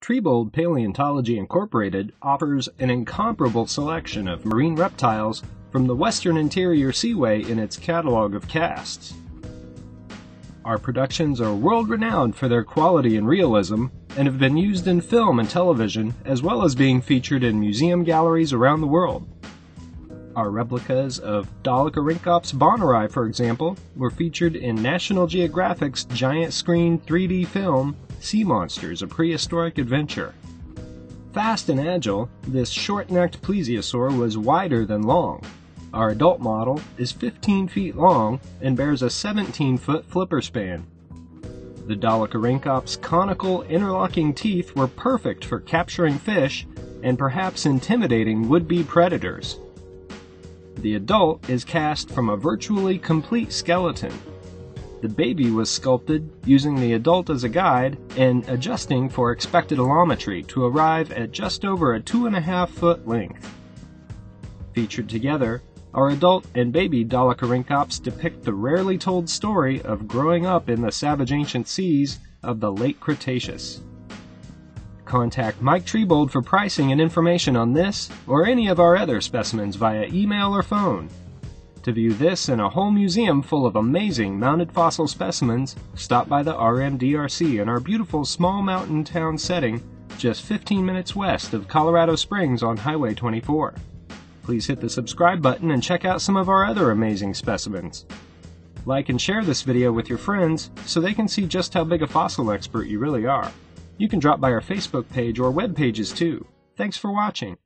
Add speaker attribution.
Speaker 1: Triebold Paleontology Incorporated offers an incomparable selection of marine reptiles from the Western Interior Seaway in its catalog of casts. Our productions are world renowned for their quality and realism and have been used in film and television as well as being featured in museum galleries around the world. Our replicas of Dolichorhynchops bonneri, for example, were featured in National Geographic's giant screen 3D film Sea Monsters, A Prehistoric Adventure. Fast and agile, this short-necked plesiosaur was wider than long. Our adult model is 15 feet long and bears a 17-foot flipper span. The Dolichorhynchops' conical interlocking teeth were perfect for capturing fish and perhaps intimidating would-be predators. The adult is cast from a virtually complete skeleton. The baby was sculpted using the adult as a guide and adjusting for expected allometry to arrive at just over a two and a half foot length. Featured together, our adult and baby Dolichorhynchops depict the rarely told story of growing up in the savage ancient seas of the late Cretaceous. Contact Mike Triebold for pricing and information on this or any of our other specimens via email or phone. To view this and a whole museum full of amazing mounted fossil specimens, stop by the RMDRC in our beautiful small mountain town setting just 15 minutes west of Colorado Springs on Highway 24. Please hit the subscribe button and check out some of our other amazing specimens. Like and share this video with your friends so they can see just how big a fossil expert you really are. You can drop by our Facebook page or web pages too. Thanks for watching.